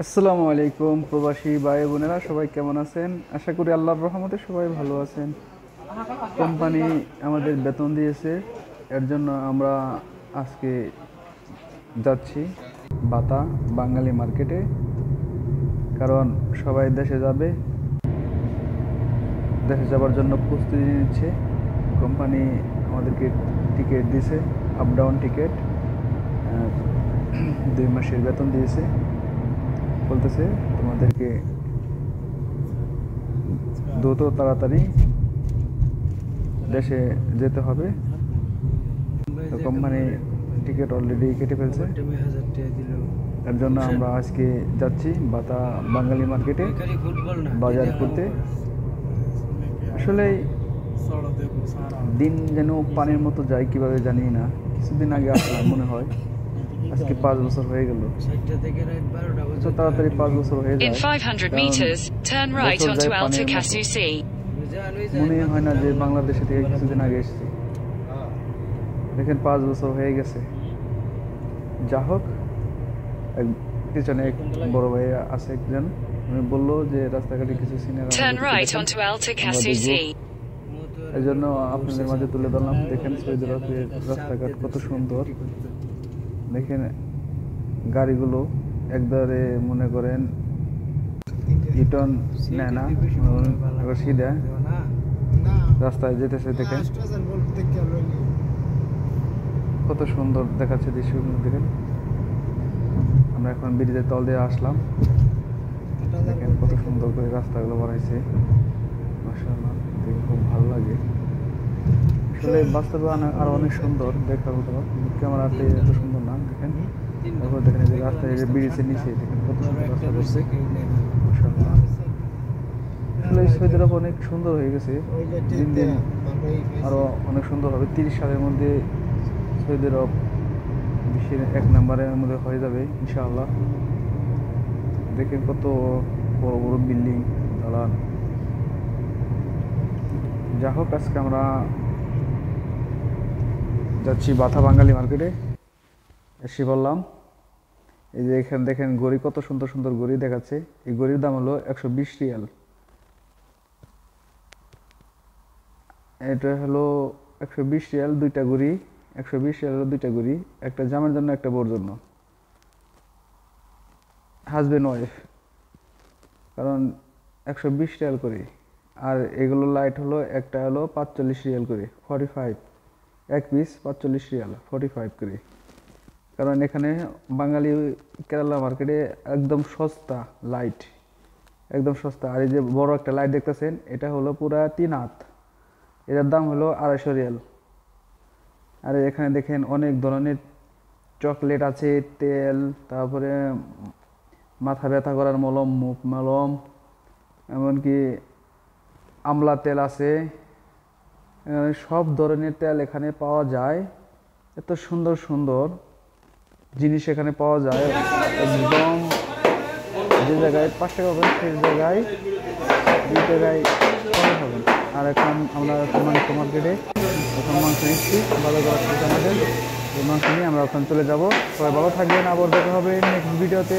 আসসালামু আলাইকুম প্রবাসী ভাই বোনেরা, সবাই কেমন আছেন? আশা করি আল্লাহর রহমতে সবাই ভালো আছেন। কোম্পানি আমাদের বেতন দিয়েছে, এর জন্য আমরা আজকে যাচ্ছি বাতা বাঙালি মার্কেটে, কারণ সবাই দেশে যাবে। দেশে যাওয়ার জন্য প্রস্তুতি নিচ্ছে। কোম্পানি আমাদেরকে টিকিট দিয়েছে আপ ডাউন টিকিট দুই মাসের বেতন দিয়েছে। বলতেছে তোমাদেরকে দ্রুত তাড়াতাড়ি দেশে যেতে হবে। কোম্পানি টিকিট অলরেডি কেটে ফেলছে। এর জন্য আমরা আজকে যাচ্ছি বাতা বাঙালি মার্কেটে বাজার করতে। আসলে দিন যেন পানির মতো যায় কীভাবে জানি না। কিছুদিন আগে আসলাম মনে হয়। আজকে পাঁচ বছর হয়ে গেল। তো তাড়াতাড়ি পাঁচ বছর হয়ে যায়। In 500 কারণ meters, turn right বছর onto যায় Alta পানির মতো। Casusi. মনে হয় না যে বাংলাদেশে থেকে কিছুদিন আগে এসেছি। দেখেন পাঁচ বছর হয়ে গেছে। যা হোক পিছনে এক বড় ভাই আছে একজন। উনি বলল যে রাস্তাঘাটে কিছু cinema Turn right onto Alta Casusi. এই জন্য আপনাদের মাঝে তুলে ধরলাম। দেখেন সৌদি আরবের রাস্তাঘাট কত সুন্দর। দেখেন গাড়িগুলো একবারে মনে করেন ইটন নেয় না, এবার সিধা রাস্তায় যেতেছে দেখেন। কত সুন্দর দেখাচ্ছে দৃশ্যগুলো, দেখেন। আমরা এখন ব্রিজের তল দিয়ে আসলাম। দেখেন কত সুন্দর করে রাস্তাগুলো বানাইছে। মাশাআল্লাহ, দেখে খুব ভালো লাগে। আসলে বাস্তবে আরও অনেক সুন্দর দেখার মতো। ক্যামেরাতে এত সুন্দর না, দেখেন। তারপর দেখেন যে রাস্তায় যে ব্রিজের নিচে, দেখেন কত সুন্দর রাস্তা করছে আসলে সৌদি অনেক সুন্দর হয়ে গেছে। দিন দিন আরও অনেক সুন্দর হবে। তিরিশ সালের মধ্যে সৌদি বিশ্বের এক নম্বরের মধ্যে হয়ে যাবে, ইনশাআল্লাহ। দেখেন কত বড় বড় বিল্ডিং, দালান। যা হোক, আজকে আমরা যাচ্ছি বাথা বাঙালি মার্কেটে। এসে বললাম, এই যে এখানে দেখেন গড়ি কত সুন্দর সুন্দর গড়ি দেখাচ্ছে। এই গড়ির দাম হলো একশো বিশ রিয়াল। এটা হলো একশো বিশ রিয়াল দুইটা গুড়ি একশো বিশ রিয়াল দুইটা গুড়ি একটা জামের জন্য, একটা বোর জন্য। হাজবেন্ড ওয়াইফ কারণ একশো বিশ রিয়াল করে, আর এগুলো লাইট হলো, একটা হলো পাঁচচল্লিশ রিয়াল করে ফর্টি ফাইভ এক পিস পাঁচচল্লিশ রিয়াল ফর্টি ফাইভ করে। কারণ এখানে বাঙালি কেরালা মার্কেটে একদম সস্তা লাইট একদম সস্তা। আর এই যে বড় একটা লাইট দেখতেছেন, এটা হলো পুরা তিন হাত। এটার দাম হলো আড়াইশো রিয়াল। আর এখানে দেখেন অনেক ধরনের চকলেট আছে, তেল, তারপরে মাথা ব্যথা করার মলম, মুখ মলম, এমনকি আমলা তেল আছে। সব ধরনের তেল এখানে পাওয়া যায়। এত সুন্দর সুন্দর জিনিস এখানে পাওয়া যায়। একদম যে জায়গায় পাঁচ টাকা পাবেন সেই জায়গায় দুই জায়গায় পাবেন আর এখন আমরা মাংস মার্কেটে এখন মাংস নিচ্ছি। ভালো করে আমাদের। এই মাংস নিয়ে আমরা ওখানে চলে যাব। সবাই ভালো থাকবেন। আবার দেখা হবে নেক্সট ভিডিওতে